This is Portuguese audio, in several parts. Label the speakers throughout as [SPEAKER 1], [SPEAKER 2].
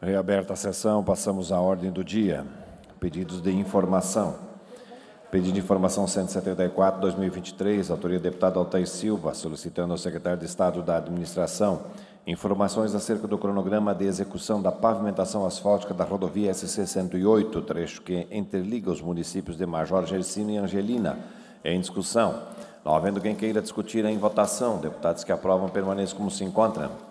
[SPEAKER 1] Reaberta a sessão, passamos à ordem do dia. Pedidos de informação. Pedido de informação 174, 2023, autoria do deputado Altair Silva, solicitando ao secretário de Estado da Administração informações acerca do cronograma de execução da pavimentação asfáltica da rodovia SC-108, trecho que interliga os municípios de Major Gersino e Angelina, em discussão. Não havendo quem queira discutir em votação, deputados que aprovam permaneçam como se encontram.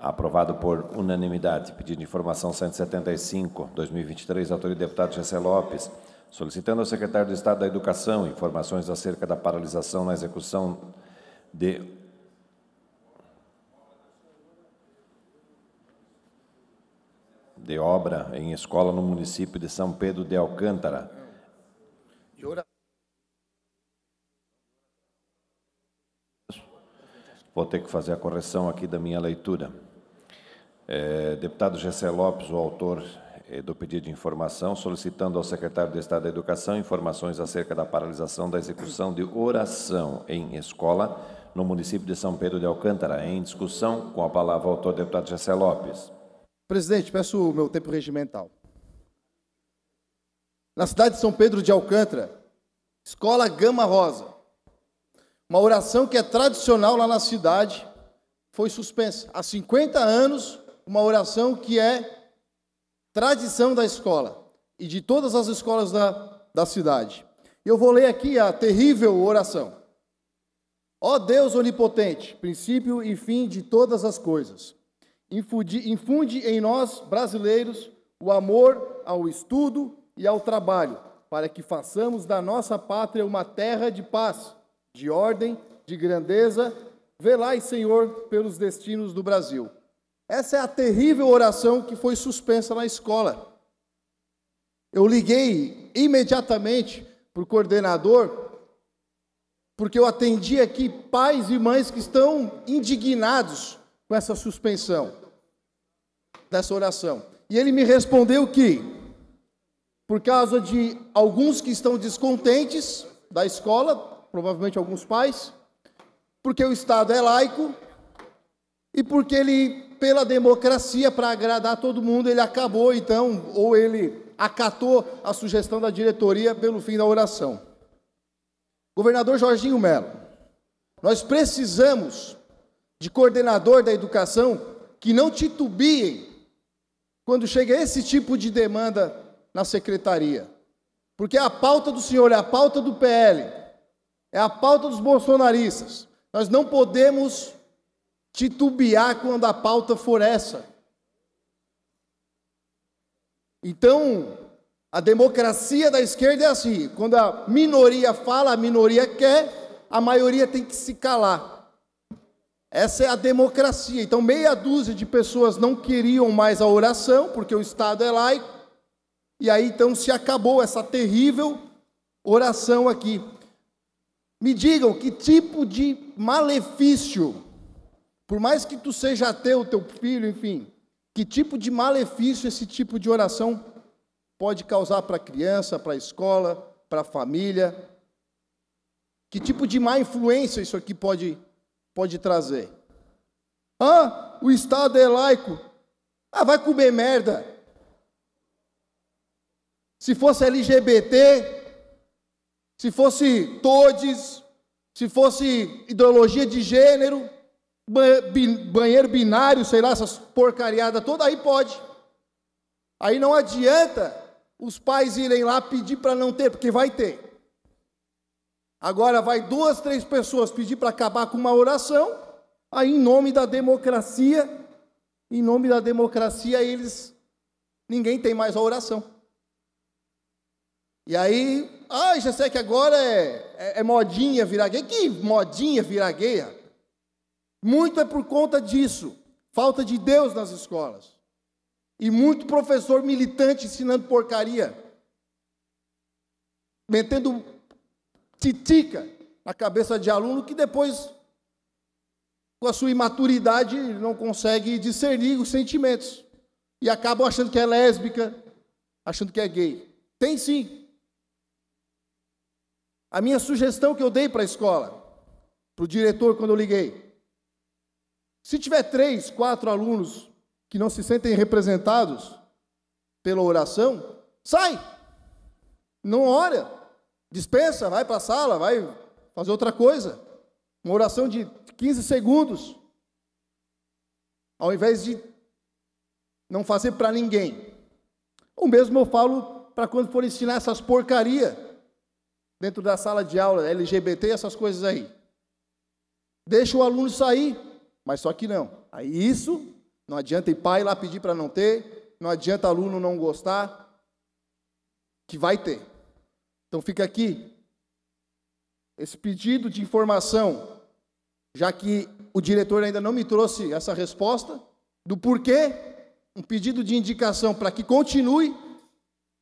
[SPEAKER 1] Aprovado por unanimidade. Pedido de informação 175, 2023, autoria do deputado José Lopes, solicitando ao secretário de Estado da Educação informações acerca da paralisação na execução de de obra em escola no município de São Pedro de Alcântara. Vou ter que fazer a correção aqui da minha leitura. É, deputado Gessé Lopes, o autor é, do pedido de informação, solicitando ao secretário de Estado da Educação informações acerca da paralisação da execução de oração em escola no município de São Pedro de Alcântara. Em discussão, com a palavra o autor, deputado Gessé Lopes.
[SPEAKER 2] Presidente, peço o meu tempo regimental. Na cidade de São Pedro de Alcântara, Escola Gama Rosa, uma oração que é tradicional lá na cidade, foi suspensa. Há 50 anos, uma oração que é tradição da escola e de todas as escolas da, da cidade. Eu vou ler aqui a terrível oração. Ó Deus onipotente, princípio e fim de todas as coisas, infunde, infunde em nós, brasileiros, o amor ao estudo e ao trabalho, para que façamos da nossa pátria uma terra de paz, de ordem, de grandeza. Velai, Senhor, pelos destinos do Brasil. Essa é a terrível oração que foi suspensa na escola. Eu liguei imediatamente para o coordenador, porque eu atendi aqui pais e mães que estão indignados com essa suspensão dessa oração. E ele me respondeu que, por causa de alguns que estão descontentes da escola, provavelmente alguns pais, porque o Estado é laico e porque ele pela democracia, para agradar todo mundo, ele acabou então, ou ele acatou a sugestão da diretoria pelo fim da oração. Governador Jorginho Melo, nós precisamos de coordenador da educação que não titubiem quando chega esse tipo de demanda na secretaria. Porque a pauta do senhor é a pauta do PL, é a pauta dos bolsonaristas. Nós não podemos titubear quando a pauta for essa. Então, a democracia da esquerda é assim: quando a minoria fala, a minoria quer, a maioria tem que se calar. Essa é a democracia. Então, meia dúzia de pessoas não queriam mais a oração, porque o Estado é laico, e aí então se acabou essa terrível oração aqui. Me digam que tipo de malefício por mais que tu seja ateu, teu filho, enfim, que tipo de malefício esse tipo de oração pode causar para a criança, para a escola, para a família? Que tipo de má influência isso aqui pode, pode trazer? Ah, o Estado é laico. Ah, vai comer merda. Se fosse LGBT, se fosse todes, se fosse ideologia de gênero, banheiro binário, sei lá, essas porcariadas toda, aí pode. Aí não adianta os pais irem lá pedir para não ter, porque vai ter. Agora vai duas, três pessoas pedir para acabar com uma oração, aí em nome da democracia, em nome da democracia eles ninguém tem mais a oração. E aí, ah, já sei que agora é, é, é modinha virar gay. Que modinha virar gay? Muito é por conta disso. falta de Deus nas escolas. E muito professor militante ensinando porcaria. Metendo titica na cabeça de aluno que depois, com a sua imaturidade, não consegue discernir os sentimentos. E acabam achando que é lésbica, achando que é gay. Tem sim. A minha sugestão que eu dei para a escola, para o diretor quando eu liguei, se tiver três, quatro alunos que não se sentem representados pela oração, sai. Não ora. Dispensa, vai para a sala, vai fazer outra coisa. Uma oração de 15 segundos. Ao invés de não fazer para ninguém. O mesmo eu falo para quando for ensinar essas porcaria dentro da sala de aula, LGBT, essas coisas aí. Deixa o aluno sair, mas só que não. Aí isso não adianta ir pai lá pedir para não ter, não adianta aluno não gostar, que vai ter. Então fica aqui esse pedido de informação, já que o diretor ainda não me trouxe essa resposta do porquê, um pedido de indicação para que continue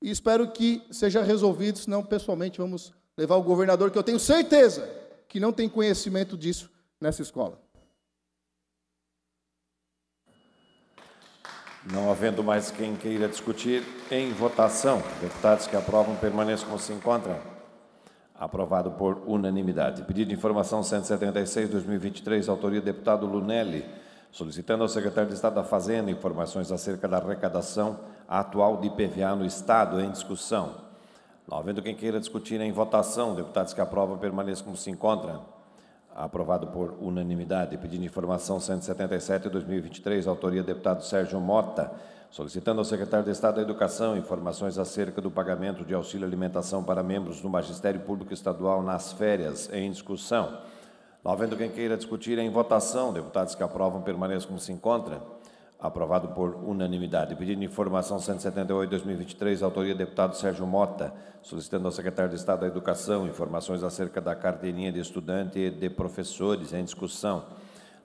[SPEAKER 2] e espero que seja resolvido, senão pessoalmente vamos levar o governador, que eu tenho certeza que não tem conhecimento disso nessa escola.
[SPEAKER 1] Não havendo mais quem queira discutir, em votação, deputados que aprovam permaneçam como se encontram. Aprovado por unanimidade. Pedido de informação 176-2023, autoria do deputado Lunelli, solicitando ao secretário de Estado da Fazenda informações acerca da arrecadação atual de IPVA no Estado, em discussão. Não havendo quem queira discutir em votação, deputados que aprovam permaneçam como se encontram. Aprovado por unanimidade. Pedido de informação 177-2023, autoria do deputado Sérgio Mota, solicitando ao secretário de Estado da Educação informações acerca do pagamento de auxílio alimentação para membros do Magistério Público Estadual nas férias, em discussão. Não havendo quem queira discutir em votação, deputados que aprovam permaneçam como se encontram. Aprovado por unanimidade. Pedido de informação 178-2023, autoria do deputado Sérgio Mota, solicitando ao secretário de Estado da Educação informações acerca da carteirinha de estudante e de professores em discussão.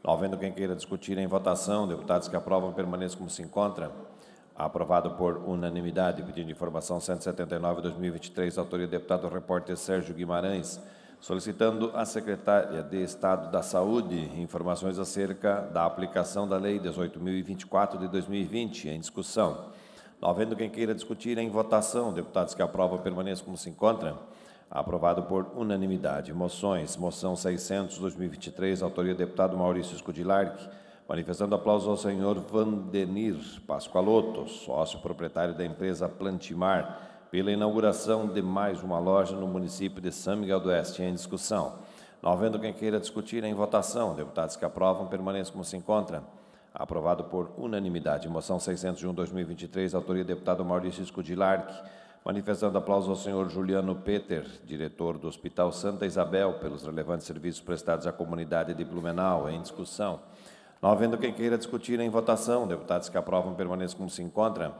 [SPEAKER 1] Não havendo quem queira discutir em votação, deputados que aprovam permaneçam como se encontram. Aprovado por unanimidade. Pedido de informação 179-2023, autoria do deputado repórter Sérgio Guimarães, solicitando à Secretária de Estado da Saúde informações acerca da aplicação da Lei 18.024 de 2020, em discussão. Não havendo quem queira discutir em votação, deputados que aprovam permaneçam como se encontram. Aprovado por unanimidade. Moções. Moção 600, 2023, autoria do deputado Maurício Scudilarc, manifestando aplauso ao senhor Vandenir Pascoaloto, sócio proprietário da empresa Plantimar, pela inauguração de mais uma loja no município de São Miguel do Oeste em discussão. Não havendo quem queira discutir em votação, deputados que aprovam permaneçam como se encontra. Aprovado por unanimidade. Moção 601-2023, autoria do deputado Maurício Scudilarc, manifestando aplauso ao senhor Juliano Peter, diretor do Hospital Santa Isabel, pelos relevantes serviços prestados à comunidade de Blumenau, em discussão. Não havendo quem queira discutir em votação, deputados que aprovam permaneçam como se encontram.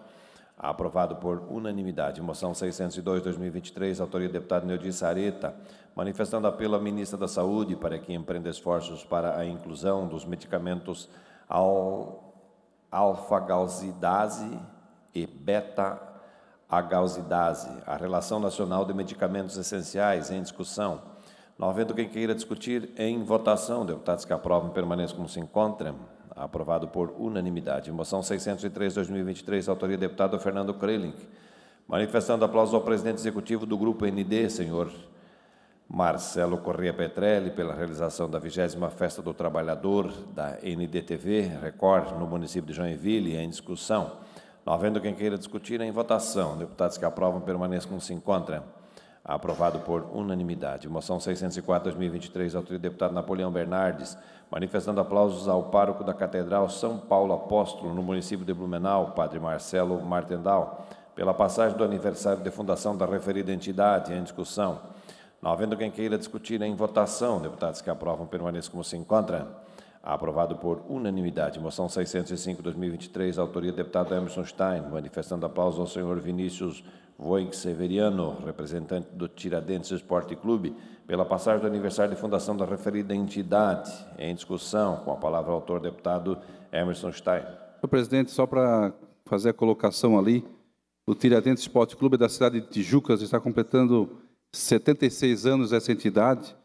[SPEAKER 1] Aprovado por unanimidade. Moção 602-2023, autoria do deputado Neudi Sareta, manifestando apelo à ministra da Saúde para que empreenda esforços para a inclusão dos medicamentos al alfa-galsidase e beta-agalsidase, a Relação Nacional de Medicamentos Essenciais, em discussão. Não havendo quem queira discutir em votação, deputados que aprovam permaneçam como se encontram. Aprovado por unanimidade. Moção 603-2023, autoria do deputado Fernando Krelink. Manifestando aplauso ao presidente executivo do Grupo ND, senhor Marcelo Corrêa Petrelli, pela realização da 20 Festa do Trabalhador da NDTV Record no município de Joinville, em discussão. Não havendo quem queira discutir, em votação. Deputados que aprovam permaneçam como se encontram. Aprovado por unanimidade. Moção 604-2023, autoria do deputado Napoleão Bernardes, manifestando aplausos ao pároco da Catedral São Paulo Apóstolo, no município de Blumenau, Padre Marcelo Martendal, pela passagem do aniversário de fundação da referida entidade em discussão. Não havendo quem queira discutir em votação, deputados que aprovam permaneçam como se encontra. Aprovado por unanimidade. Moção 605-2023, autoria do deputado Emerson Stein, manifestando aplauso ao senhor Vinícius Voig Severiano, representante do Tiradentes Esporte Clube, pela passagem do aniversário de fundação da referida entidade, em discussão, com a palavra autor deputado Emerson Stein.
[SPEAKER 3] Senhor presidente, só para fazer a colocação ali, o Tiradentes Esporte Clube da cidade de Tijucas está completando 76 anos essa entidade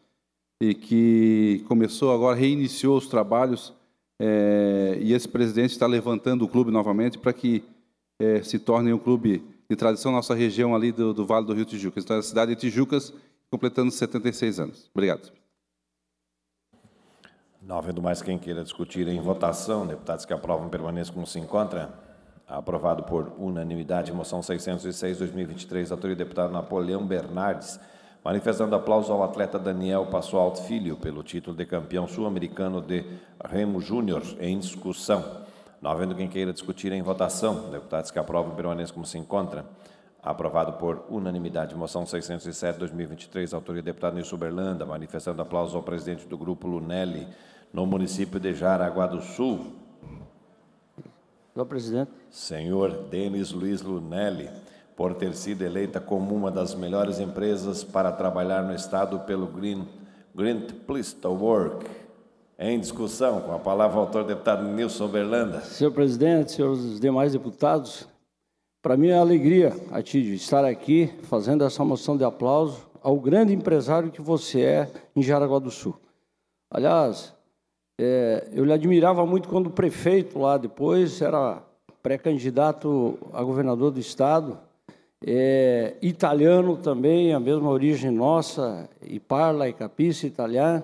[SPEAKER 3] e que começou agora, reiniciou os trabalhos é, e esse presidente está levantando o clube novamente para que é, se torne um clube de tradição nossa região ali do, do Vale do Rio Tijucas. Então, é a cidade de Tijucas completando 76 anos. Obrigado.
[SPEAKER 1] Não havendo mais quem queira discutir em votação, deputados que aprovam permaneçam como se encontra. Aprovado por unanimidade, moção 606-2023, autoria do deputado Napoleão Bernardes, manifestando aplauso ao atleta Daniel Passoalt Filho pelo título de campeão sul-americano de Remo Júnior em discussão. Não havendo quem queira discutir em votação, deputados que aprovam permaneçam como se encontra. Aprovado por unanimidade, moção 607-2023, autoria do deputado Nilson Berlanda, manifestando aplauso ao presidente do grupo Lunelli, no município de Jaraguá do Sul.
[SPEAKER 4] Senhor presidente.
[SPEAKER 1] Senhor Denis Luiz Lunelli, por ter sido eleita como uma das melhores empresas para trabalhar no estado pelo Green, Green to Work. Em discussão, com a palavra o autor deputado Nilson Berlanda.
[SPEAKER 4] Senhor presidente, senhores demais deputados, para mim é uma alegria, Atídio, estar aqui fazendo essa moção de aplauso ao grande empresário que você é em Jaraguá do Sul. Aliás, é, eu lhe admirava muito quando o prefeito lá depois era pré-candidato a governador do estado, é, italiano também, a mesma origem nossa, e parla e capisce italiano.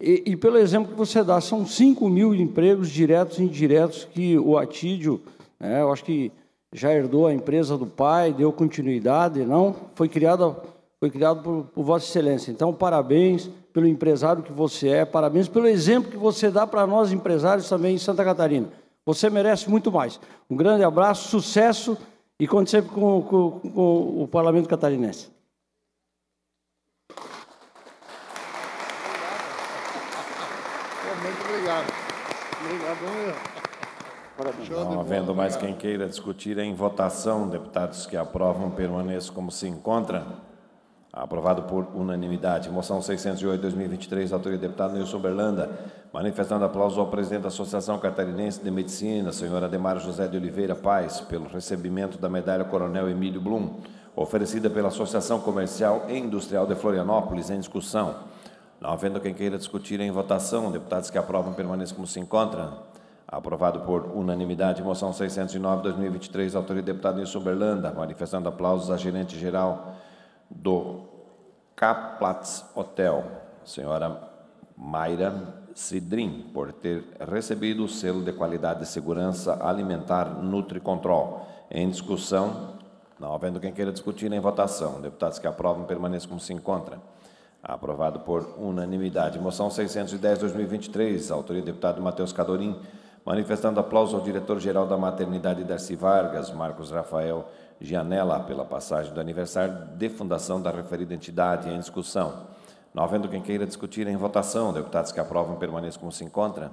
[SPEAKER 4] E, e, pelo exemplo que você dá, são 5 mil empregos diretos e indiretos que o Atídio, né, eu acho que já herdou a empresa do pai, deu continuidade, não? Foi criado, foi criado por, por Vossa Excelência. Então, parabéns pelo empresário que você é, parabéns pelo exemplo que você dá para nós empresários também em Santa Catarina. Você merece muito mais. Um grande abraço, sucesso e conte sempre com, com, com o Parlamento Catarinense.
[SPEAKER 2] Muito obrigado.
[SPEAKER 1] Não havendo mais quem queira discutir em votação, deputados que aprovam permaneçam como se encontram. Aprovado por unanimidade. Moção 608-2023, autoria do deputado Nilson Berlanda, manifestando aplauso ao presidente da Associação Catarinense de Medicina, senhor Ademar José de Oliveira Paz, pelo recebimento da medalha Coronel Emílio Blum, oferecida pela Associação Comercial e Industrial de Florianópolis, em discussão. Não havendo quem queira discutir em votação, deputados que aprovam permaneçam como se encontram. Aprovado por unanimidade, moção 609-2023, autoria do deputado Nilson Berlanda, manifestando aplausos à gerente-geral do Caplatz Hotel, senhora Mayra Cidrim, por ter recebido o selo de qualidade de segurança alimentar Nutricontrol. Em discussão, não havendo quem queira discutir em votação, deputados que aprovam permaneçam como se encontra. Aprovado por unanimidade. Moção 610-2023, autoria do deputado Matheus Cadorim, manifestando aplauso ao diretor-geral da Maternidade Darcy Vargas, Marcos Rafael Gianella, pela passagem do aniversário de fundação da referida entidade em discussão. Não havendo quem queira discutir em votação, deputados que aprovam permaneçam como se encontra.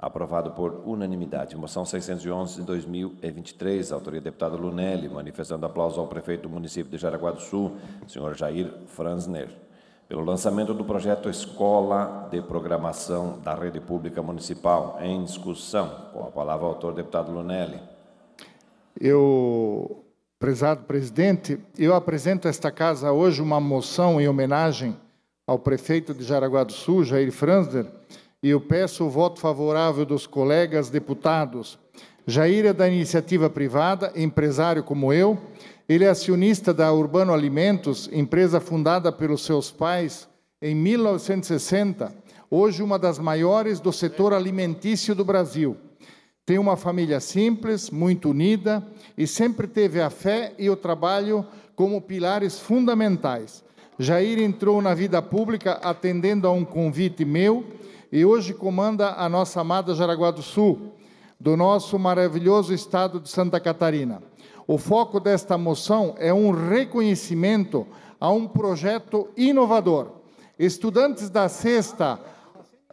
[SPEAKER 1] Aprovado por unanimidade. Moção 611 de 2023, autoria do deputado Lunelli, manifestando aplauso ao prefeito do município de Jaraguá do Sul, senhor Jair Franzner, pelo lançamento do projeto Escola de Programação da Rede Pública Municipal em discussão. Com a palavra, o autor, deputado Lunelli.
[SPEAKER 5] Eu Prezado presidente, eu apresento a esta casa hoje uma moção em homenagem ao prefeito de Jaraguá do Sul, Jair Franzler, e eu peço o voto favorável dos colegas deputados. Jair é da iniciativa privada, empresário como eu. Ele é acionista da Urbano Alimentos, empresa fundada pelos seus pais em 1960, hoje uma das maiores do setor alimentício do Brasil. Tem uma família simples, muito unida e sempre teve a fé e o trabalho como pilares fundamentais. Jair entrou na vida pública atendendo a um convite meu e hoje comanda a nossa amada Jaraguá do Sul, do nosso maravilhoso estado de Santa Catarina. O foco desta moção é um reconhecimento a um projeto inovador. Estudantes da sexta,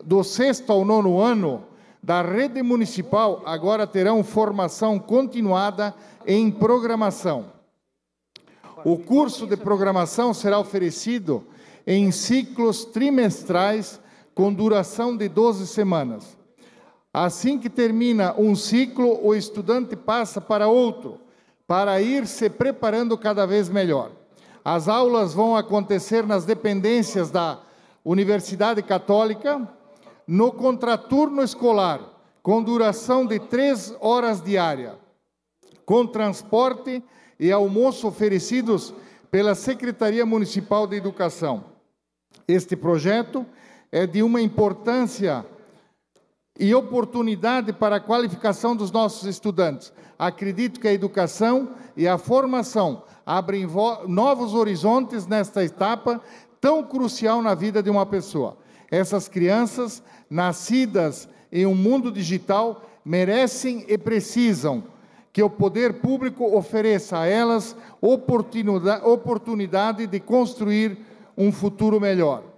[SPEAKER 5] do sexto ao nono ano, da rede municipal agora terão formação continuada em programação. O curso de programação será oferecido em ciclos trimestrais com duração de 12 semanas. Assim que termina um ciclo, o estudante passa para outro, para ir se preparando cada vez melhor. As aulas vão acontecer nas dependências da Universidade Católica, no contraturno escolar, com duração de três horas diária, com transporte e almoço oferecidos pela Secretaria Municipal de Educação. Este projeto é de uma importância e oportunidade para a qualificação dos nossos estudantes. Acredito que a educação e a formação abrem novos horizontes nesta etapa tão crucial na vida de uma pessoa. Essas crianças, nascidas em um mundo digital, merecem e precisam que o poder público ofereça a elas oportunidade, de construir um futuro melhor.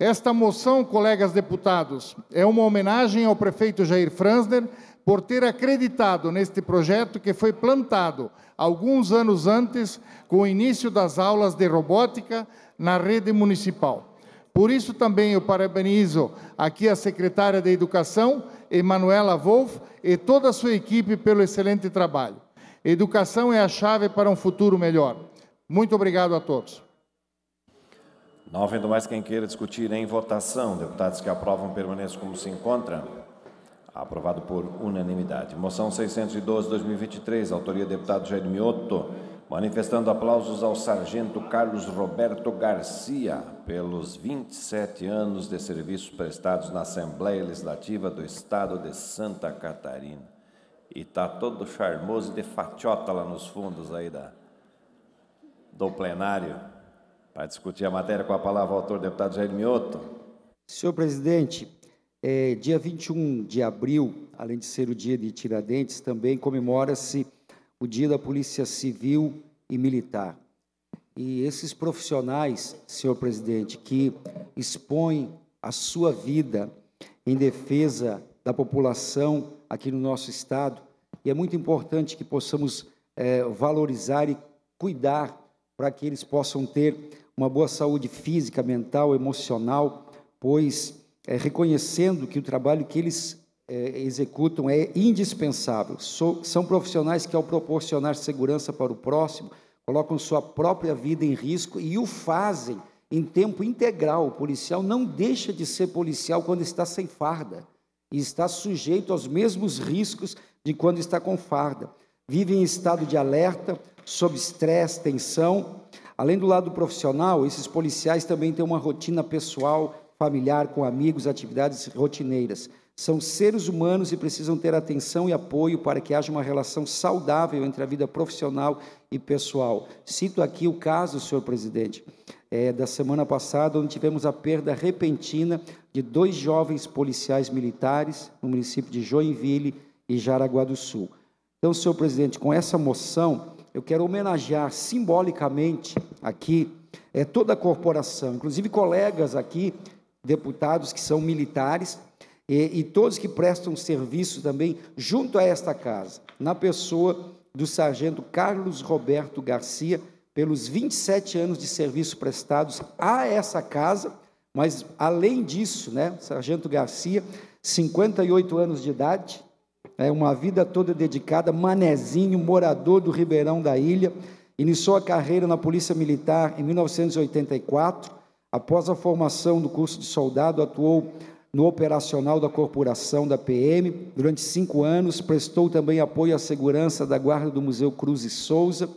[SPEAKER 5] Esta moção, colegas deputados, é uma homenagem ao prefeito Jair Franzner por ter acreditado neste projeto que foi plantado alguns anos antes com o início das aulas de robótica na rede municipal. Por isso também eu parabenizo aqui a secretária de Educação, Emanuela Wolff, e toda a sua equipe pelo excelente trabalho. Educação é a chave para um futuro melhor. Muito obrigado a todos.
[SPEAKER 1] Não havendo mais quem queira discutir em votação, deputados que aprovam permaneçam como se encontram. Aprovado por unanimidade. Moção 612-2023, autoria do deputado Jair Mioto, manifestando aplausos ao sargento Carlos Roberto Garcia pelos 27 anos de serviços prestados na Assembleia Legislativa do Estado de Santa Catarina. E tá todo charmoso de fatiota lá nos fundos aí da, do plenário. Para discutir a matéria, com a palavra o autor, deputado Jair Mioto.
[SPEAKER 6] Senhor presidente, é, dia 21 de abril, além de ser o dia de Tiradentes, também comemora-se o dia da Polícia Civil e Militar. E esses profissionais, senhor presidente, que expõem a sua vida em defesa da população aqui no nosso estado, e é muito importante que possamos é, valorizar e cuidar para que eles possam ter uma boa saúde física, mental, emocional, pois é, reconhecendo que o trabalho que eles é, executam é indispensável. So, são profissionais que, ao proporcionar segurança para o próximo, colocam sua própria vida em risco e o fazem em tempo integral. O policial não deixa de ser policial quando está sem farda e está sujeito aos mesmos riscos de quando está com farda. Vive em estado de alerta, sob estresse, tensão Além do lado profissional, esses policiais também têm uma rotina pessoal, familiar, com amigos, atividades rotineiras. São seres humanos e precisam ter atenção e apoio para que haja uma relação saudável entre a vida profissional e pessoal. Cito aqui o caso, senhor presidente, é, da semana passada, onde tivemos a perda repentina de dois jovens policiais militares no município de Joinville e Jaraguá do Sul. Então, senhor presidente, com essa moção, eu quero homenagear simbolicamente aqui é, toda a corporação, inclusive colegas aqui, deputados que são militares, e, e todos que prestam serviço também junto a esta casa, na pessoa do sargento Carlos Roberto Garcia, pelos 27 anos de serviço prestados a essa casa, mas além disso, né, Sargento Garcia, 58 anos de idade, é uma vida toda dedicada, manezinho, morador do Ribeirão da Ilha, iniciou a carreira na Polícia Militar em 1984. Após a formação do curso de soldado, atuou no operacional da corporação da PM durante cinco anos, prestou também apoio à segurança da guarda do Museu Cruz e Souza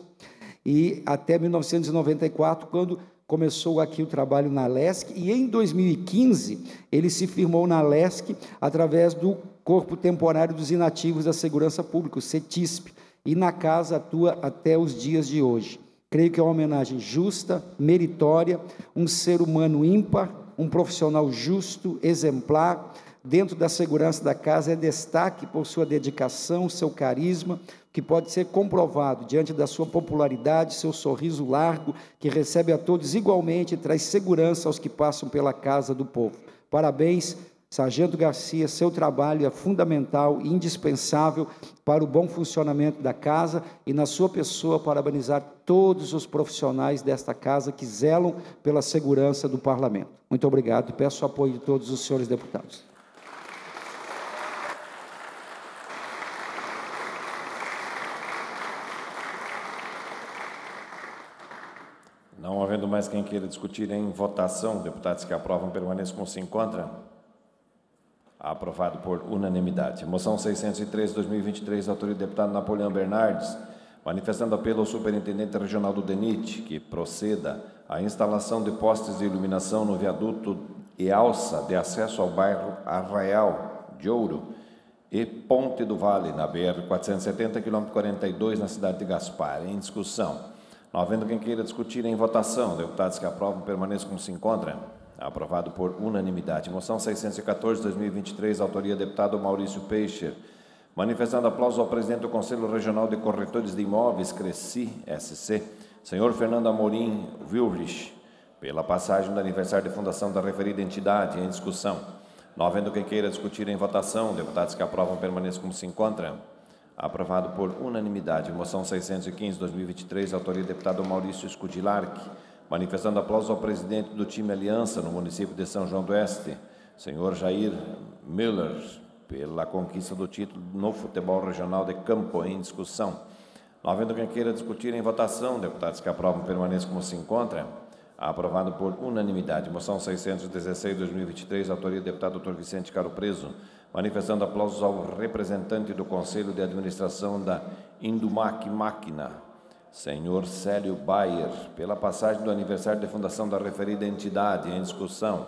[SPEAKER 6] e até 1994, quando começou aqui o trabalho na LESC e em 2015 ele se firmou na LESC através do Corpo Temporário dos Inativos da Segurança Pública, o CETISP, e na casa atua até os dias de hoje. Creio que é uma homenagem justa, meritória, um ser humano ímpar, um profissional justo, exemplar, dentro da segurança da casa é destaque por sua dedicação, seu carisma, que pode ser comprovado diante da sua popularidade, seu sorriso largo, que recebe a todos igualmente e traz segurança aos que passam pela casa do povo. Parabéns, Sargento Garcia, seu trabalho é fundamental e indispensável para o bom funcionamento da casa e na sua pessoa parabenizar todos os profissionais desta casa que zelam pela segurança do parlamento. Muito obrigado e peço o apoio de todos os senhores deputados.
[SPEAKER 1] Não havendo mais quem queira discutir em votação, deputados que aprovam permaneçam como se encontram. Aprovado por unanimidade. Moção 603, 2023, autoria do deputado Napoleão Bernardes, manifestando apelo ao superintendente regional do DENIT que proceda à instalação de postes de iluminação no viaduto e alça de acesso ao bairro Arraial de Ouro e Ponte do Vale, na BR 470, km 42, na cidade de Gaspar. Em discussão. Não havendo quem queira discutir em votação, deputados que aprovam permaneçam como se encontram. Aprovado por unanimidade. Moção 614-2023, autoria deputado Maurício Peixe. Manifestando aplauso ao presidente do Conselho Regional de Corretores de Imóveis, Cresci, SC, senhor Fernando Amorim Wilrich, pela passagem do aniversário de fundação da referida entidade em discussão. Não havendo quem queira discutir em votação, deputados que aprovam permaneçam como se encontram. Aprovado por unanimidade. Moção 615-2023, autoria do deputado Maurício Scudilarque manifestando aplauso ao presidente do time Aliança no município de São João do Oeste, senhor Jair Miller, pela conquista do título no futebol regional de campo em discussão. Não havendo quem queira discutir em votação, deputados que aprovam permaneçam como se encontram. Aprovado por unanimidade. Moção 616-2023, autoria do deputado Dr. Vicente Caro Preso, manifestando aplausos ao representante do Conselho de Administração da Indumac Máquina, senhor Célio Bayer, pela passagem do aniversário de fundação da referida entidade em discussão.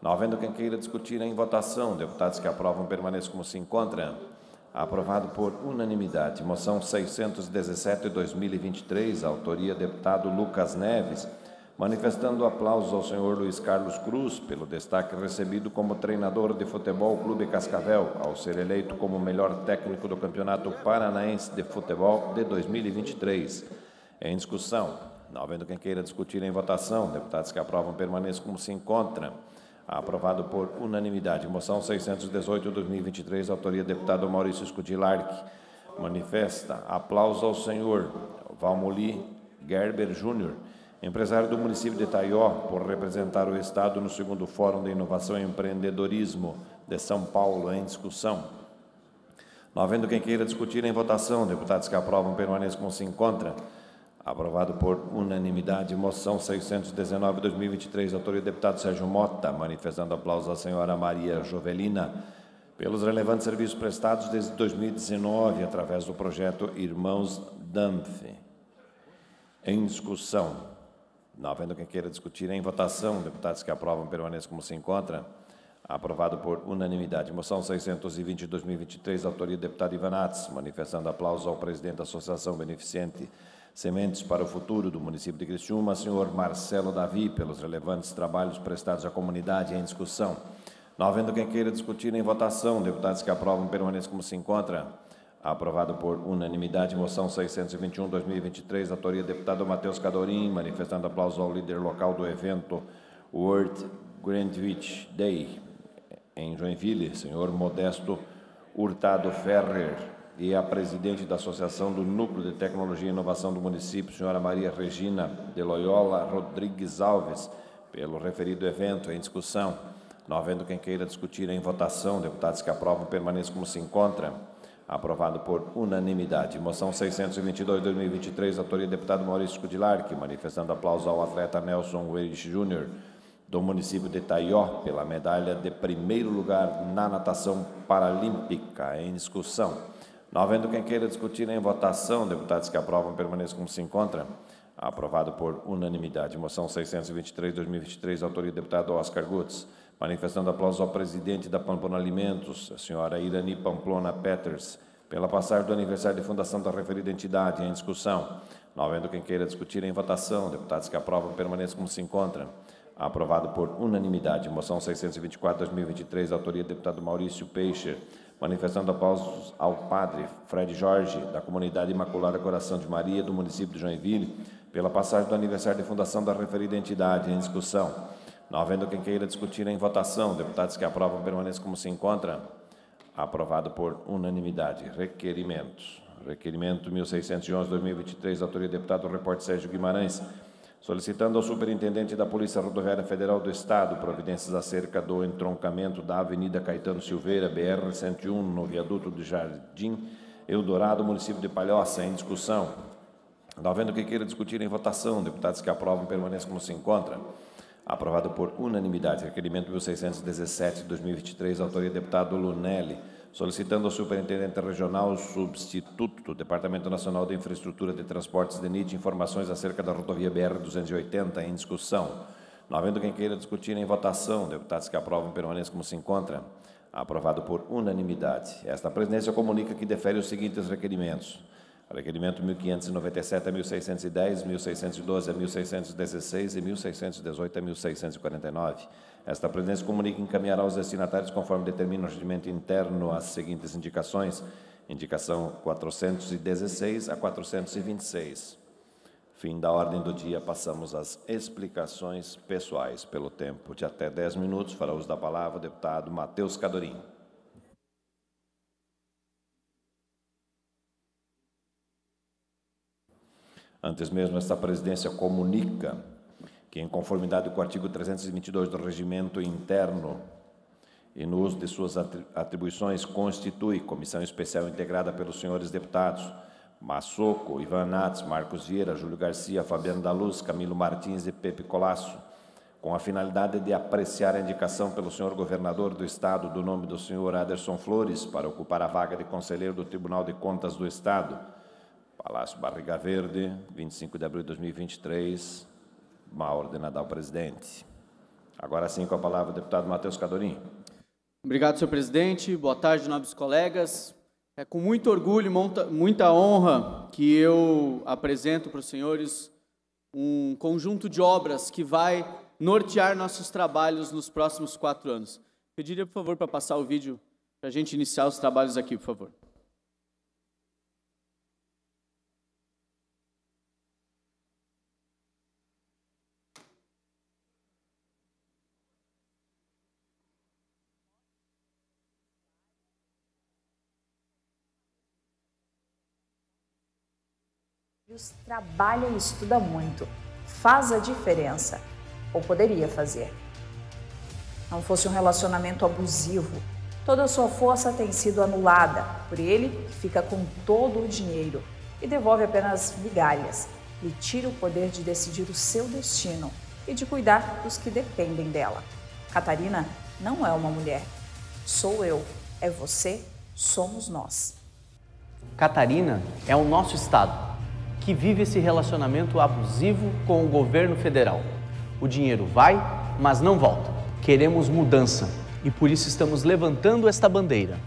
[SPEAKER 1] Não havendo quem queira discutir em votação, deputados que aprovam permaneçam como se encontram. Aprovado por unanimidade. Moção 617-2023, autoria deputado Lucas Neves, manifestando aplausos ao senhor Luiz Carlos Cruz pelo destaque recebido como treinador de futebol Clube Cascavel, ao ser eleito como melhor técnico do Campeonato Paranaense de Futebol de 2023. Em discussão, não havendo quem queira discutir em votação, deputados que aprovam permaneçam como se encontram. Aprovado por unanimidade. Moção 618-2023, autoria do deputado Maurício Scudilarque. Manifesta aplauso ao senhor Valmoli Gerber Júnior, empresário do município de Taió, por representar o Estado no segundo Fórum de Inovação e Empreendedorismo de São Paulo, em discussão. Não havendo quem queira discutir em votação, deputados que aprovam permaneçam como se encontram. Aprovado por unanimidade. Moção 619-2023, autoria do deputado Sérgio Mota, manifestando aplauso à senhora Maria Jovelina pelos relevantes serviços prestados desde 2019 através do projeto Irmãos Dampf. Em discussão. Não havendo quem queira discutir em votação, deputados que aprovam permaneçam como se encontra. Aprovado por unanimidade. Moção 620-2023, autoria do deputado Ivanatz, manifestando aplauso ao presidente da Associação Beneficente Sementes para o Futuro do município de Criciúma, senhor Marcelo Davi, pelos relevantes trabalhos prestados à comunidade em discussão. Não havendo quem queira discutir em votação, deputados que aprovam permaneçam como se encontra. Aprovado por unanimidade, moção 621-2023, autoria do deputado Matheus Cadorim, manifestando aplauso ao líder local do evento World Grandwich Day, em Joinville, senhor Modesto Hurtado Ferrer e a presidente da Associação do Núcleo de Tecnologia e Inovação do município, senhora Maria Regina de Loyola Rodrigues Alves, pelo referido evento em discussão. Não havendo quem queira discutir em votação, deputados que aprovam permaneçam como se encontram. Aprovado por unanimidade. Moção 622-2023, autoria do deputado Maurício Cudilar, que manifestando aplauso ao atleta Nelson Weirich Júnior, do município de Taió, pela medalha de primeiro lugar na natação paralímpica, em discussão. Não havendo quem queira discutir em votação, deputados que aprovam permaneçam como se encontram. Aprovado por unanimidade. Moção 623-2023, autoria do deputado Oscar Gutz. Manifestando aplauso ao presidente da Pamplona Alimentos, a senhora Irani Pamplona Peters, pela passagem do aniversário de fundação da referida entidade em discussão. Não havendo quem queira discutir em votação, deputados que aprovam permaneçam como se encontram. Aprovado por unanimidade. Moção 624-2023, autoria do deputado Maurício Peixe manifestando aplausos ao padre Fred Jorge, da comunidade Imaculada Coração de Maria, do município de Joinville, pela passagem do aniversário de fundação da referida entidade em discussão. Não havendo quem queira discutir em votação, deputados que aprovam permaneçam como se encontram. Aprovado por unanimidade. Requerimentos. Requerimento 1611-2023, autoria do deputado Repórter Sérgio Guimarães solicitando ao superintendente da Polícia Rodoviária Federal do Estado providências acerca do entroncamento da Avenida Caetano Silveira, BR-101, no viaduto de Jardim Eldorado, município de Palhoça, em discussão. Não havendo que queira discutir em votação, deputados que aprovam permaneçam como se encontra. Aprovado por unanimidade. Requerimento 1617 de 2023, autoria do deputado Lunelli, solicitando ao superintendente regional substituto do Departamento Nacional de Infraestrutura de Transportes de NIT informações acerca da rodovia BR-280 em discussão. Não havendo quem queira discutir em votação, deputados que aprovam permaneçam como se encontra. Aprovado por unanimidade. Esta presidência comunica que defere os seguintes requerimentos. Requerimento 1597 a 1610, 1612 a 1616 e 1618 a 1649. Esta presidência comunica encaminhará aos destinatários, conforme determina o regimento interno, as seguintes indicações. Indicação 416 a 426. Fim da ordem do dia, passamos às explicações pessoais. Pelo tempo de até 10 minutos, fará uso da palavra o deputado Matheus Cadorim. Antes mesmo, esta presidência comunica que, em conformidade com o artigo 322 do Regimento Interno e no uso de suas atribuições, constitui comissão especial integrada pelos senhores deputados Massoco, Ivan Nats, Marcos Vieira, Júlio Garcia, Fabiano da Luz, Camilo Martins e Pepe Colasso, com a finalidade de apreciar a indicação pelo senhor governador do Estado do nome do senhor Aderson Flores para ocupar a vaga de conselheiro do Tribunal de Contas do Estado. Palácio Barriga Verde, 25 de abril de 2023, uma ordenada ao presidente. Agora sim, com a palavra o deputado Matheus Cadorim.
[SPEAKER 7] Obrigado, senhor presidente. Boa tarde, nobres colegas. É com muito orgulho, muita, muita honra que eu apresento para os senhores um conjunto de obras que vai nortear nossos trabalhos nos próximos quatro anos. Pediria, por favor, para passar o vídeo para a gente iniciar os trabalhos aqui, por favor.
[SPEAKER 8] Trabalha e estuda muito. Faz a diferença. Ou poderia fazer. Não fosse um relacionamento abusivo. Toda a sua força tem sido anulada por ele, que fica com todo o dinheiro e devolve apenas migalhas. Lhe tira o poder de decidir o seu destino e de cuidar dos que dependem dela. Catarina não é uma mulher. Sou eu, é você, somos nós.
[SPEAKER 9] Catarina é o nosso Estado que vive esse relacionamento abusivo com o governo federal. O dinheiro vai, mas não volta. Queremos mudança e por isso estamos levantando esta bandeira.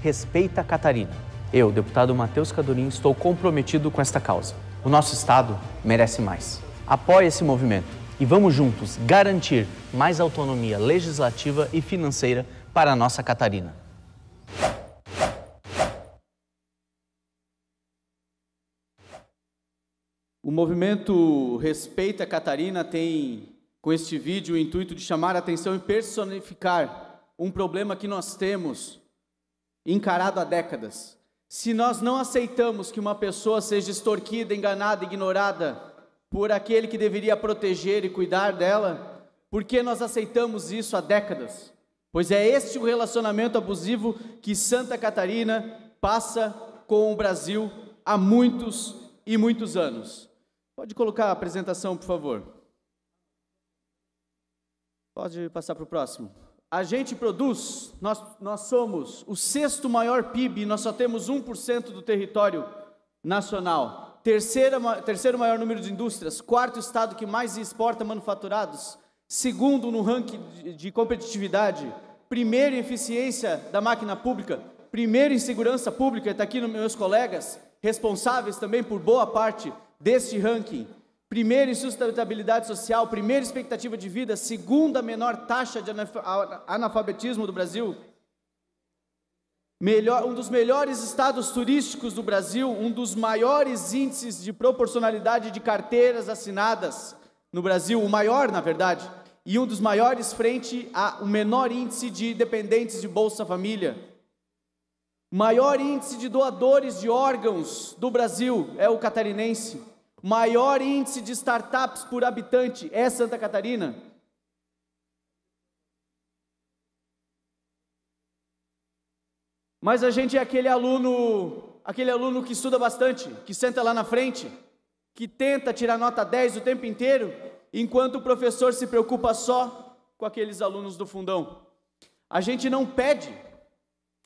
[SPEAKER 9] Respeita a Catarina. Eu, deputado Matheus Cadorim, estou comprometido com esta causa. O nosso Estado merece mais. Apoie esse movimento e vamos juntos garantir mais autonomia legislativa e financeira para a nossa Catarina.
[SPEAKER 7] O movimento Respeita Catarina tem, com este vídeo, o intuito de chamar a atenção e personificar um problema que nós temos encarado há décadas. Se nós não aceitamos que uma pessoa seja extorquida, enganada, ignorada por aquele que deveria proteger e cuidar dela, por que nós aceitamos isso há décadas? Pois é este o relacionamento abusivo que Santa Catarina passa com o Brasil há muitos e muitos anos. Pode colocar a apresentação, por favor. Pode passar para o próximo. A gente produz, nós, nós somos o sexto maior PIB, nós só temos 1% do território nacional. Terceira, terceiro maior número de indústrias, quarto estado que mais exporta manufaturados, segundo no ranking de, de competitividade, primeiro em eficiência da máquina pública, primeiro em segurança pública, está aqui nos meus colegas, responsáveis também por boa parte deste ranking. Primeiro em sustentabilidade social, primeira expectativa de vida, segunda menor taxa de analfabetismo do Brasil. Melhor, um dos melhores estados turísticos do Brasil, um dos maiores índices de proporcionalidade de carteiras assinadas no Brasil, o maior, na verdade, e um dos maiores frente ao menor índice de dependentes de Bolsa Família. Maior índice de doadores de órgãos do Brasil é o catarinense maior índice de startups por habitante é Santa Catarina. Mas a gente é aquele aluno aquele aluno que estuda bastante, que senta lá na frente, que tenta tirar nota 10 o tempo inteiro, enquanto o professor se preocupa só com aqueles alunos do fundão. A gente não pede,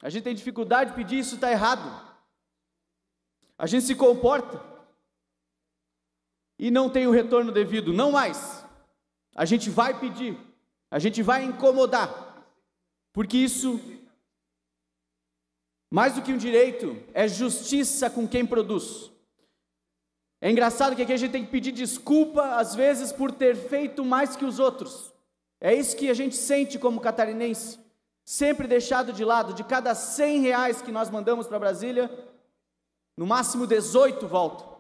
[SPEAKER 7] a gente tem dificuldade de pedir, isso está errado. A gente se comporta e não tem o retorno devido, não mais. A gente vai pedir, a gente vai incomodar, porque isso, mais do que um direito, é justiça com quem produz. É engraçado que aqui a gente tem que pedir desculpa, às vezes, por ter feito mais que os outros. É isso que a gente sente como catarinense. Sempre deixado de lado, de cada 100 reais que nós mandamos para Brasília, no máximo 18 voltam.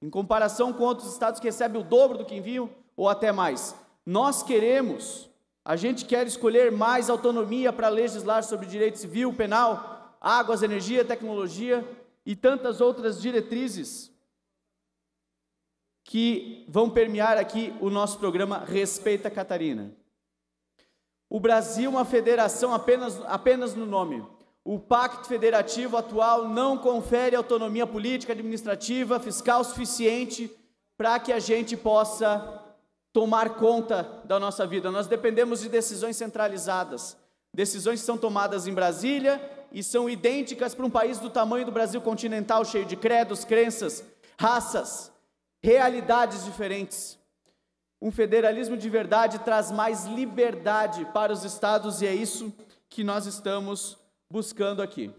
[SPEAKER 7] Em comparação com outros estados que recebem o dobro do que enviam, ou até mais. Nós queremos, a gente quer escolher mais autonomia para legislar sobre direito civil, penal, águas, energia, tecnologia e tantas outras diretrizes que vão permear aqui o nosso programa Respeita Catarina. O Brasil é uma federação apenas, apenas no nome. O Pacto Federativo atual não confere autonomia política, administrativa, fiscal suficiente para que a gente possa tomar conta da nossa vida. Nós dependemos de decisões centralizadas, decisões que são tomadas em Brasília e são idênticas para um país do tamanho do Brasil continental, cheio de credos, crenças, raças, realidades diferentes. Um federalismo de verdade traz mais liberdade para os estados e é isso que nós estamos buscando aqui.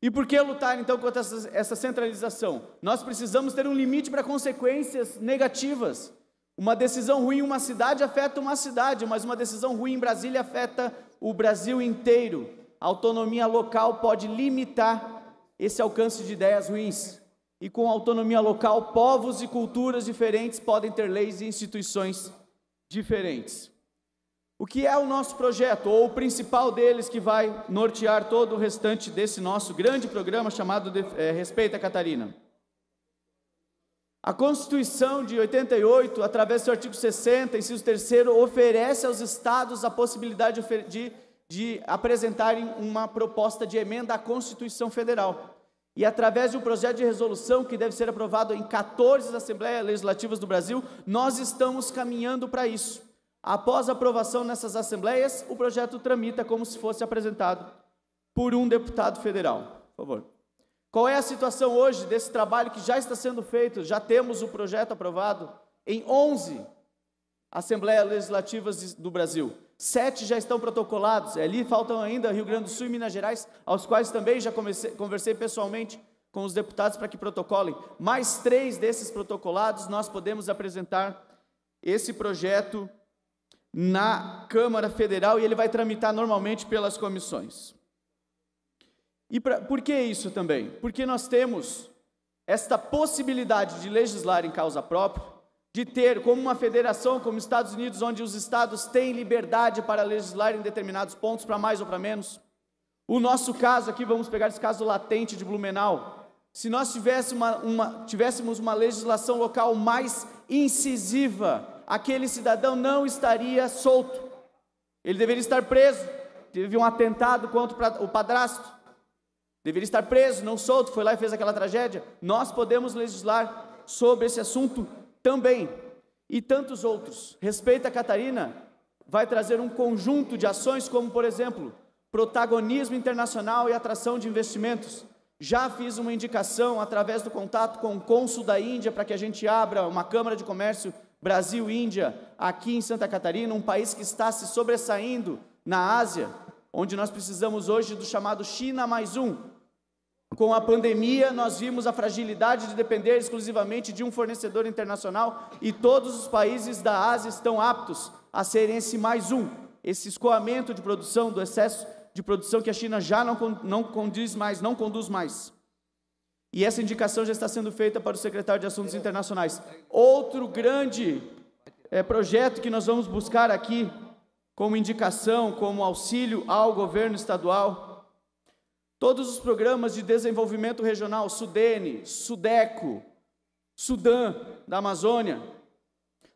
[SPEAKER 7] E por que lutar então contra essa, centralização? Nós precisamos ter um limite para consequências negativas. Uma decisão ruim em uma cidade afeta uma cidade, mas uma decisão ruim em Brasília afeta o Brasil inteiro. A autonomia local pode limitar esse alcance de ideias ruins e com autonomia local, povos e culturas diferentes podem ter leis e instituições diferentes. O que é o nosso projeto, ou o principal deles que vai nortear todo o restante desse nosso grande programa chamado de, é, Respeita Catarina? A Constituição de 88, através do artigo 60, inciso 3, oferece aos estados a possibilidade de, de, de apresentarem uma proposta de emenda à Constituição Federal. E através de um projeto de resolução que deve ser aprovado em 14 Assembleias Legislativas do Brasil, nós estamos caminhando para isso. Após aprovação nessas assembleias, o projeto tramita como se fosse apresentado por um deputado federal. Por favor. Qual é a situação hoje desse trabalho que já está sendo feito? Já temos o projeto aprovado em 11 Assembleias Legislativas do Brasil. Sete já estão protocolados, ali faltam ainda Rio Grande do Sul e Minas Gerais, aos quais também já comecei, conversei pessoalmente com os deputados para que protocolem. Mais três desses protocolados nós podemos apresentar esse projeto na Câmara Federal e ele vai tramitar normalmente pelas comissões. E pra, por que isso também? Porque nós temos esta possibilidade de legislar em causa própria, de ter como uma federação, como Estados Unidos, onde os estados têm liberdade para legislar em determinados pontos, para mais ou para menos. O nosso caso aqui, vamos pegar esse caso latente de Blumenau. Se nós uma, uma, tivéssemos uma legislação local mais incisiva, aquele cidadão não estaria solto. Ele deveria estar preso. Teve um atentado contra o padrasto. Deveria estar preso, não solto, foi lá e fez aquela tragédia. Nós podemos legislar sobre esse assunto também, e tantos outros. Respeita Catarina vai trazer um conjunto de ações, como, por exemplo, protagonismo internacional e atração de investimentos. Já fiz uma indicação através do contato com o cônsul da Índia para que a gente abra uma Câmara de Comércio Brasil-Índia aqui em Santa Catarina, um país que está se sobressaindo na Ásia, onde nós precisamos hoje do chamado China mais um, com a pandemia, nós vimos a fragilidade de depender exclusivamente de um fornecedor internacional e todos os países da Ásia estão aptos a serem esse mais um, esse escoamento de produção, do excesso de produção que a China já não, não mais, não conduz mais. E essa indicação já está sendo feita para o secretário de Assuntos Internacionais. Outro grande é, projeto que nós vamos buscar aqui, como indicação, como auxílio ao governo estadual, Todos os programas de desenvolvimento regional, Sudene, Sudeco, Sudã da Amazônia,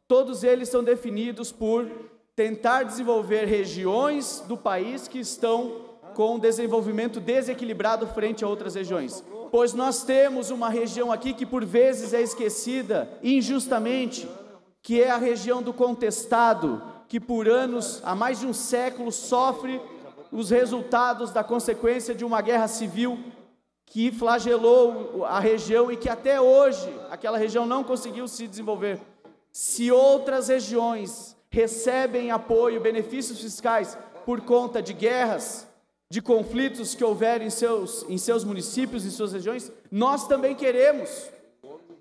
[SPEAKER 7] todos eles são definidos por tentar desenvolver regiões do país que estão com desenvolvimento desequilibrado frente a outras regiões. Pois nós temos uma região aqui que por vezes é esquecida injustamente, que é a região do contestado, que por anos, há mais de um século, sofre os resultados da consequência de uma guerra civil que flagelou a região e que até hoje aquela região não conseguiu se desenvolver. Se outras regiões recebem apoio, benefícios fiscais por conta de guerras, de conflitos que houver em seus, em seus municípios, em suas regiões, nós também queremos.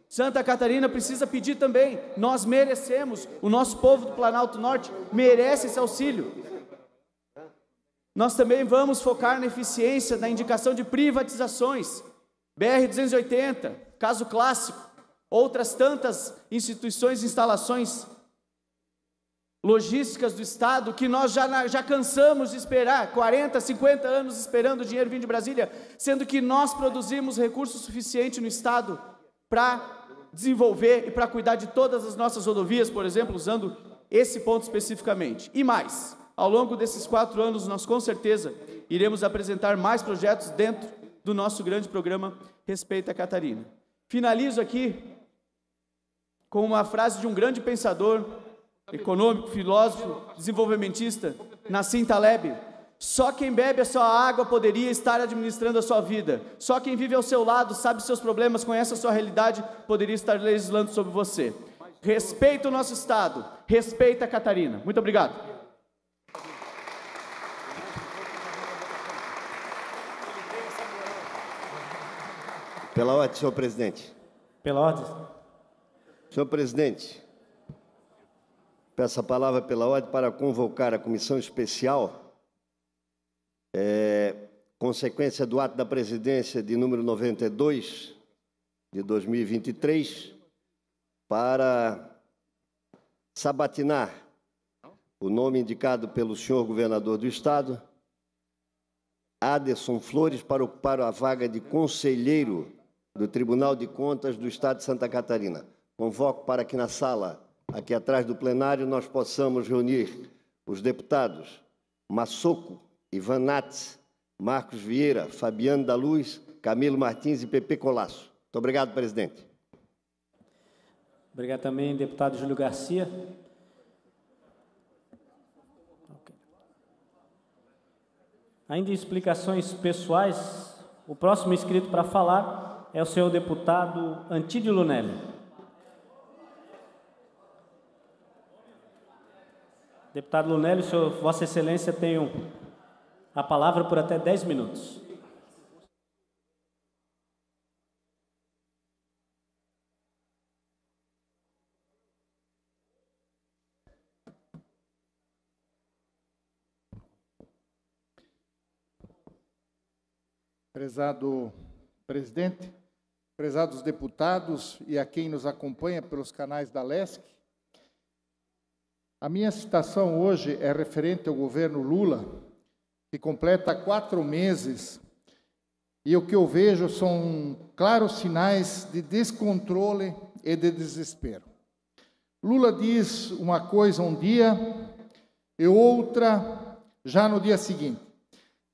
[SPEAKER 7] Santa Catarina precisa pedir também, nós merecemos, o nosso povo do Planalto Norte merece esse auxílio. Nós também vamos focar na eficiência na indicação de privatizações. BR-280, caso clássico, outras tantas instituições e instalações logísticas do Estado que nós já, já cansamos de esperar, 40, 50 anos esperando o dinheiro vir de Brasília, sendo que nós produzimos recurso suficiente no Estado para desenvolver e para cuidar de todas as nossas rodovias, por exemplo, usando esse ponto especificamente. E mais, ao longo desses quatro anos, nós com certeza iremos apresentar mais projetos dentro do nosso grande programa Respeita a Catarina. Finalizo aqui com uma frase de um grande pensador, econômico, filósofo, desenvolvimentista, Nassim Taleb. Só quem bebe a sua água poderia estar administrando a sua vida. Só quem vive ao seu lado, sabe seus problemas, conhece a sua realidade, poderia estar legislando sobre você. Respeita o nosso Estado, respeita a Catarina. Muito obrigado.
[SPEAKER 10] Pela ordem, senhor presidente.
[SPEAKER 11] Pela ordem.
[SPEAKER 10] Senhor presidente, Peço a palavra pela ordem para convocar a comissão especial, é, consequência do ato da presidência de número 92 de 2023, para sabatinar o nome indicado pelo senhor governador do Estado, Aderson Flores, para ocupar a vaga de conselheiro do Tribunal de Contas do Estado de Santa Catarina. Convoco para que na sala aqui atrás do plenário, nós possamos reunir os deputados Massoco, Ivan Nats, Marcos Vieira, Fabiano da Luz, Camilo Martins e Pepe Colasso. Muito obrigado, presidente.
[SPEAKER 11] Obrigado também, deputado Júlio Garcia. Ainda em explicações pessoais, o próximo inscrito para falar é o senhor deputado Antídio Lunelli. Deputado Lunelli, senhor, Vossa Excelência tem a palavra por até 10 minutos.
[SPEAKER 5] Prezado presidente, prezados deputados e a quem nos acompanha pelos canais da LESC, a minha citação hoje é referente ao governo Lula, que completa quatro meses, e o que eu vejo são claros sinais de descontrole e de desespero. Lula diz uma coisa um dia e outra já no dia seguinte.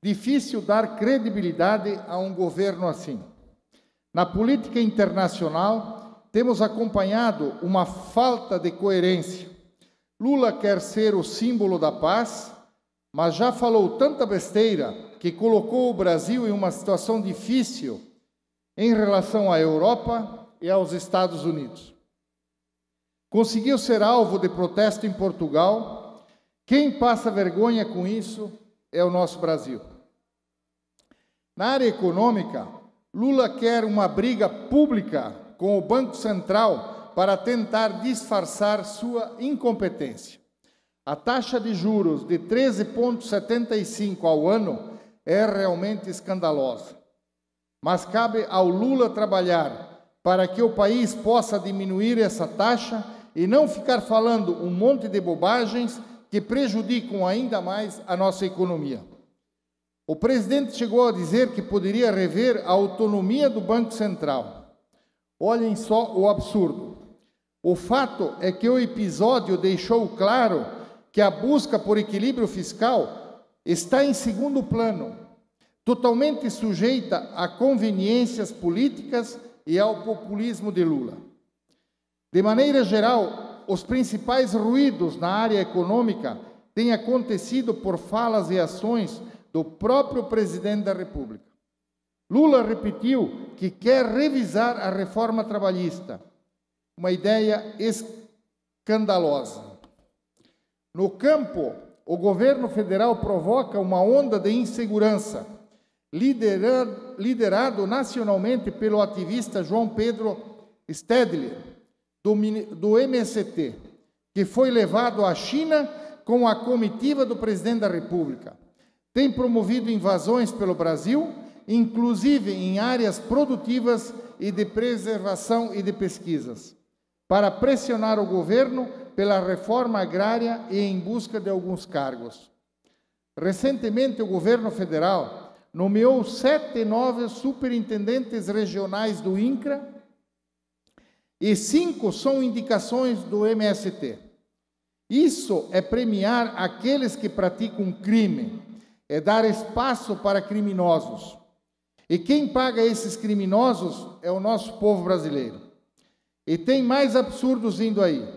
[SPEAKER 5] Difícil dar credibilidade a um governo assim. Na política internacional, temos acompanhado uma falta de coerência Lula quer ser o símbolo da paz, mas já falou tanta besteira que colocou o Brasil em uma situação difícil em relação à Europa e aos Estados Unidos. Conseguiu ser alvo de protesto em Portugal. Quem passa vergonha com isso é o nosso Brasil. Na área econômica, Lula quer uma briga pública com o Banco Central para tentar disfarçar sua incompetência. A taxa de juros de 13,75 ao ano é realmente escandalosa. Mas cabe ao Lula trabalhar para que o país possa diminuir essa taxa e não ficar falando um monte de bobagens que prejudicam ainda mais a nossa economia. O presidente chegou a dizer que poderia rever a autonomia do Banco Central. Olhem só o absurdo. O fato é que o episódio deixou claro que a busca por equilíbrio fiscal está em segundo plano. totalmente sujeita a conveniências políticas e ao populismo de Lula. De maneira geral, os principais ruídos na área econômica têm acontecido por falas e ações do próprio presidente da República. Lula repetiu que quer revisar a reforma trabalhista, uma ideia escandalosa. No campo, o governo federal provoca uma onda de insegurança, liderado, nacionalmente pelo ativista João Pedro Stedley, do, do MST, que foi levado à China com a comitiva do presidente da República. Tem promovido invasões pelo Brasil inclusive em áreas produtivas e de preservação e de pesquisas, para pressionar o governo pela reforma agrária e em busca de alguns cargos. Recentemente, o governo federal nomeou sete novos superintendentes regionais do INCRA e cinco são indicações do MST. Isso é premiar aqueles que praticam crime, é dar espaço para criminosos. E quem paga esses criminosos é o nosso povo brasileiro. E tem mais absurdos vindo aí.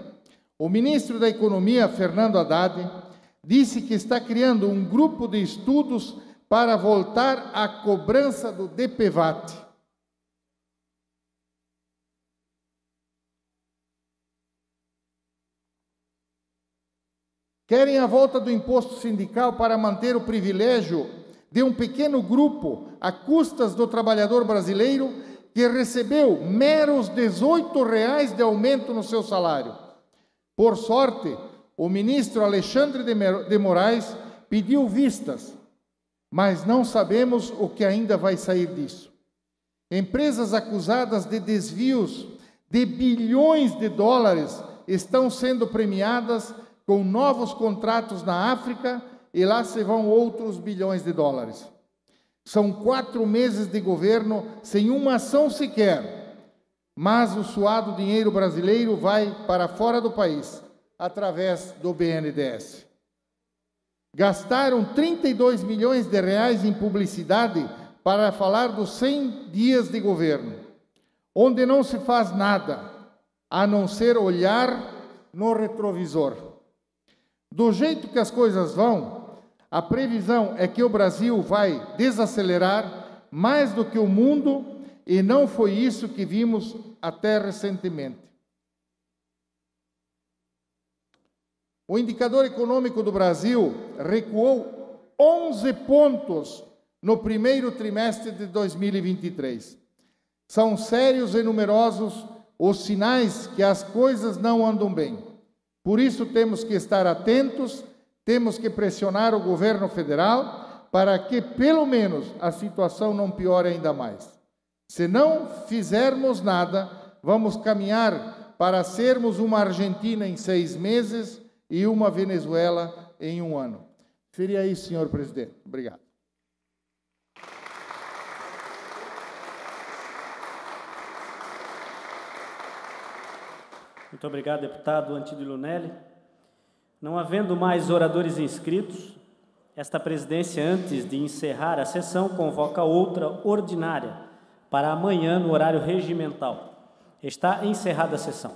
[SPEAKER 5] O ministro da Economia, Fernando Haddad, disse que está criando um grupo de estudos para voltar à cobrança do DPVAT. Querem a volta do imposto sindical para manter o privilégio de um pequeno grupo a custas do trabalhador brasileiro que recebeu meros 18 reais de aumento no seu salário. Por sorte, o ministro Alexandre de Moraes pediu vistas, mas não sabemos o que ainda vai sair disso. Empresas acusadas de desvios de bilhões de dólares estão sendo premiadas com novos contratos na África e lá se vão outros bilhões de dólares. São quatro meses de governo sem uma ação sequer, mas o suado dinheiro brasileiro vai para fora do país, através do BNDES. Gastaram 32 milhões de reais em publicidade para falar dos 100 dias de governo, onde não se faz nada, a não ser olhar no retrovisor. Do jeito que as coisas vão, a previsão é que o Brasil vai desacelerar mais do que o mundo e não foi isso que vimos até recentemente. O indicador econômico do Brasil recuou 11 pontos no primeiro trimestre de 2023. São sérios e numerosos os sinais que as coisas não andam bem. Por isso temos que estar atentos temos que pressionar o governo federal para que, pelo menos, a situação não piore ainda mais. Se não fizermos nada, vamos caminhar para sermos uma Argentina em seis meses e uma Venezuela em um ano. Seria isso, senhor presidente. Obrigado.
[SPEAKER 11] Muito obrigado, deputado Antídio Lunelli. Não havendo mais oradores inscritos, esta presidência, antes de encerrar a sessão, convoca outra ordinária para amanhã no horário regimental. Está encerrada a sessão.